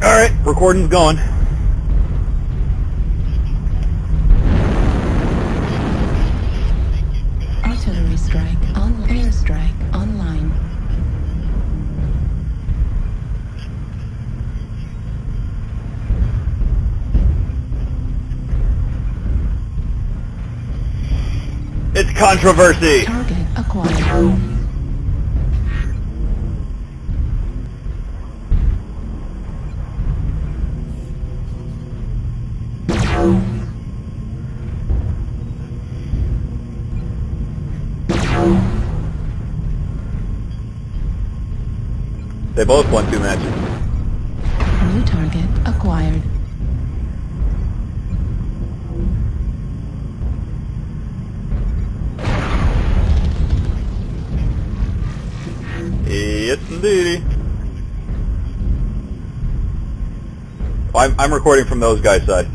Alright, recording's going. Artillery strike on airstrike online. It's controversy! Target acquired. They both won two matches. New target acquired. Yes, indeedy. Oh, I'm, I'm recording from those guys' side.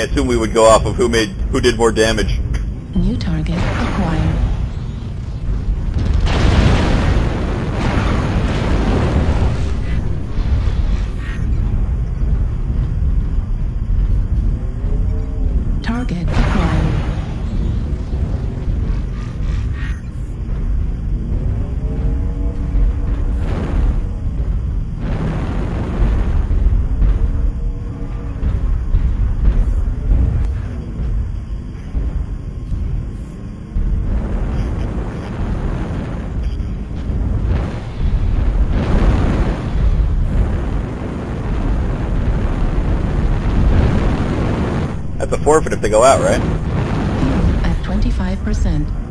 Assume we would go off of who made who did more damage. New target acquired. That's a forfeit if they go out, right? At 25%.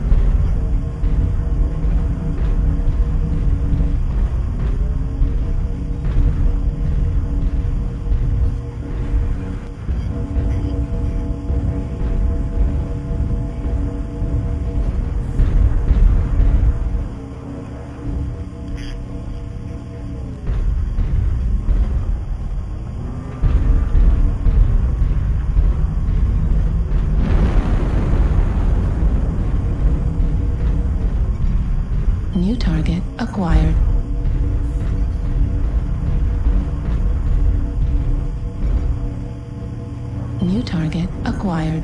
Target acquired.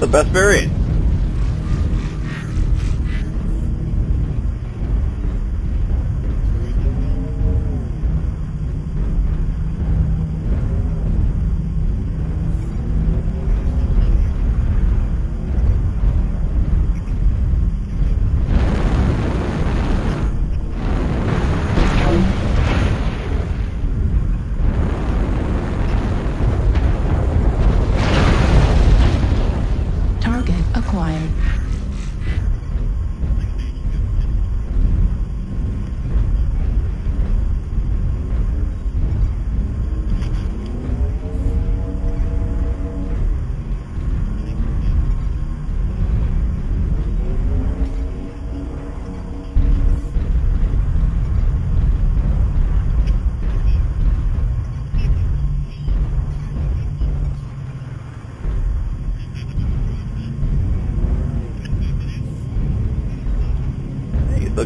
The best variant.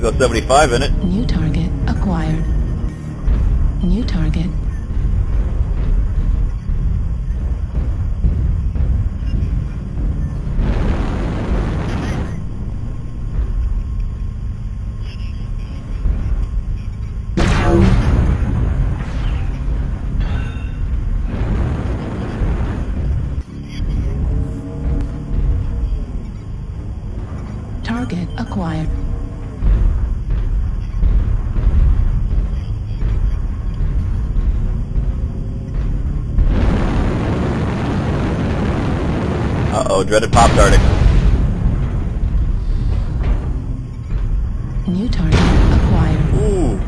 Go 75 in it. New target acquired. New target. Target Oh, dreaded pop tarting. New target acquired. Ooh.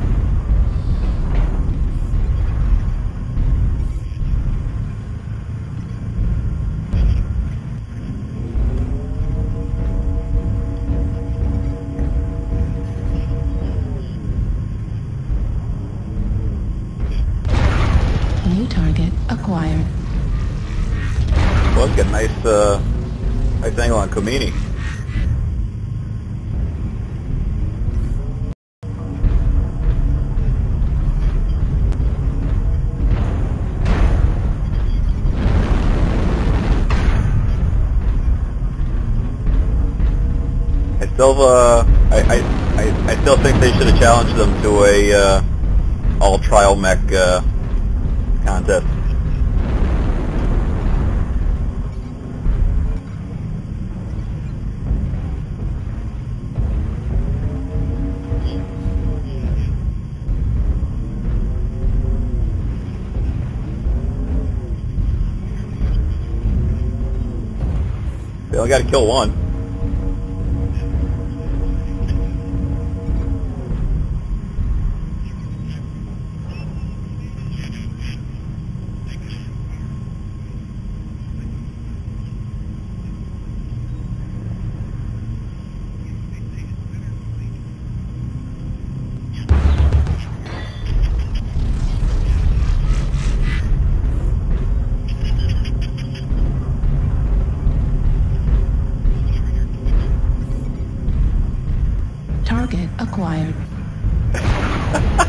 New target acquired. Well, it's got a nice, uh, nice angle on Komini. I still, uh, I, I, I, I still think they should have challenged them to a, uh, all trial mech, uh, contest. Only got to kill one. Acquired.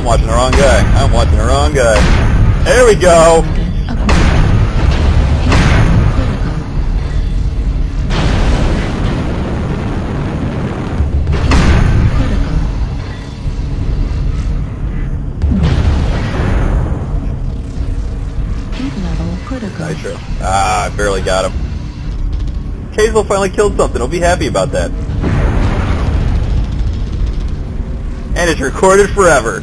I'm watching the wrong guy. I'm watching the wrong guy. There we go. Ah, I barely got him. Hazel finally killed something. He'll be happy about that. And it's recorded forever.